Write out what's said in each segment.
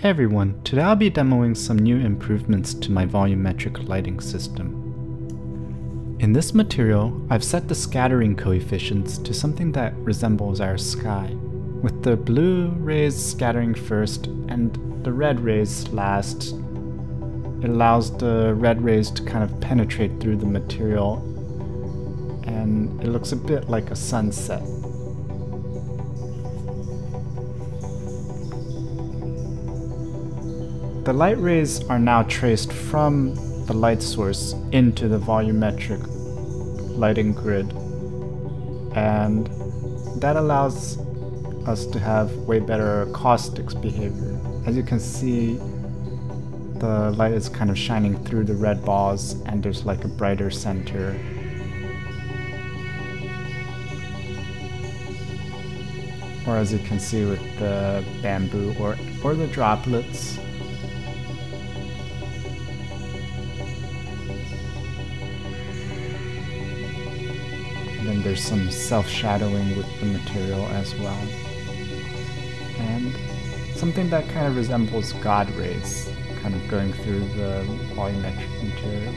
Hey everyone, today I'll be demoing some new improvements to my volumetric lighting system. In this material, I've set the scattering coefficients to something that resembles our sky, with the blue rays scattering first and the red rays last. It allows the red rays to kind of penetrate through the material and it looks a bit like a sunset. The light rays are now traced from the light source into the volumetric lighting grid and that allows us to have way better caustics behavior. As you can see the light is kind of shining through the red balls and there's like a brighter center. Or as you can see with the bamboo or, or the droplets then there's some self-shadowing with the material as well. And something that kind of resembles God rays, kind of going through the volumetric material.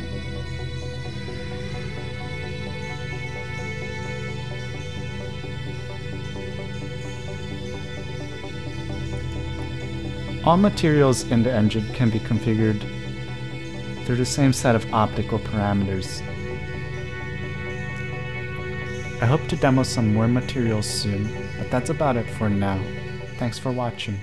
All materials in the engine can be configured through the same set of optical parameters I hope to demo some more materials soon, but that's about it for now. Thanks for watching.